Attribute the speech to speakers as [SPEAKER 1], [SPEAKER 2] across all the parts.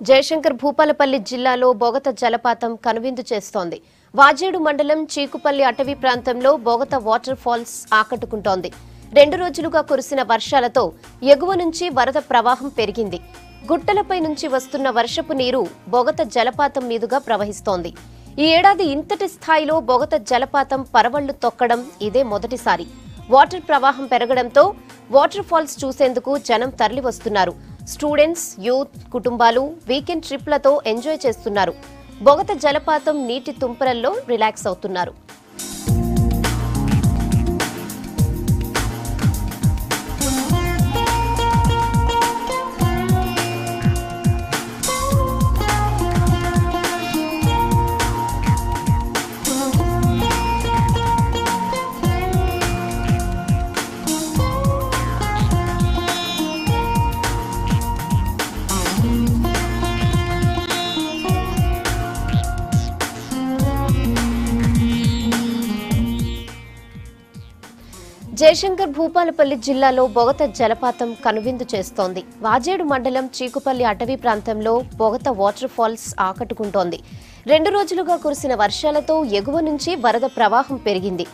[SPEAKER 1] జయశంకర్ భూపాలపల్లి జిల్లాలో బొగత జలపాతం కనువిందు చేస్తోంది. వాజేడు మండలం చీకుపల్లి అటవీ ప్రాంతంలో బొగత వాటర్ ఫాల్స్ ఆకట్టుకుంటోంది. రెండు రోజులుగా కురిసిన వర్షాలతో ఎగువ నుంచి వరద ప్రవాహం పెరిగింది. గుట్టలపై నుంచి వస్తున్న వర్షపు నీరు బొగత జలపాతం మీదుగా ప్రవహిస్తోంది. ఈ ఏడాది ఇంతటి స్థాయిలో బొగత జలపాతం పరవళ్ళు తొక్కడం ఇదే మొదటిసారి. వాటర్ ప్రవాహం పెరగడంతో వాటర్ ఫాల్స్ చూసేందుకు జనం తరలి వస్తున్నారు స్టూడెంట్స్ యూత్ కుటుంబాలు వీకెండ్ ట్రిప్లతో ఎంజాయ్ చేస్తున్నారు. బొగత జలపాతం నీటి తుంపరల్లో రిలాక్స్ అవుతున్నారు. జయశంకర్ భూపాలపల్లి జిల్లాలో బొగత జలపాతం కనువిందు చేస్తోంది. వాజేడు మండలం చీకుపల్లి అటవీ ప్రాంతంలో బొగత వాటర్ ఫాల్స్ ఆకట్టుకుంటోంది. రెండు రోజులుగా కురిసిన వర్షాలతో ఎగువ నుంచి వరద ప్రవాహం పెరిగింది.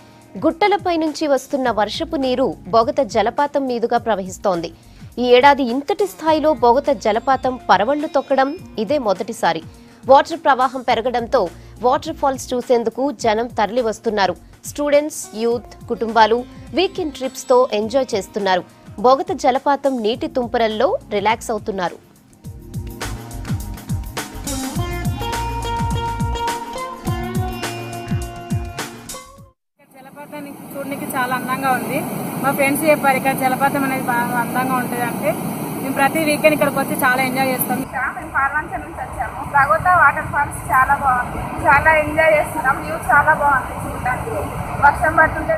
[SPEAKER 1] గుట్టలపై నుంచి వస్తున్న వర్షపు నీరు బొగత జలపాతం మీదుగా ప్రవహిస్తోంది. ఈ ఏడాది ఇంతటి స్థాయిలో బొగత జలపాతం పరవళ్ళు తొక్కడం ఇదే మొదటిసారి. వాటర్ ప్రవాహం పెరగడంతో వాటర్ ఫాల్స్ చూసేందుకు జనం తరలి వస్తున్నారు స్టూడెంట్స్ యూత్ కుటుంబాలు వీకెండ్ ట్రిప్స్తో ఎంజాయ్ చేస్తున్నారు. బొగత జలపాతం నీటి తుంపరల్లో రిలాక్స్ అవుతున్నారు.
[SPEAKER 2] చూడడానికి చాలా అందంగా ఉంది. మా ఫ్రెండ్స్ చెప్పారు ఇక్కడ జలపాతం అనేది బాగా అందంగా ఉంటుంది అంటే మేము ప్రతి వీకెండ్ ఇక్కడికి వచ్చి చాలా ఎంజాయ్ చేస్తాం.
[SPEAKER 3] మేము పార్లాంచల్ నుంచి వచ్చాము. భగవత వాటర్ ఫాల్స్ చాలా బాగుంది. చాలా ఎంజాయ్ చేస్తున్నాం. వ్యూ చాలా బాగుంది చూడటానికి వర్షం పడుతుంటే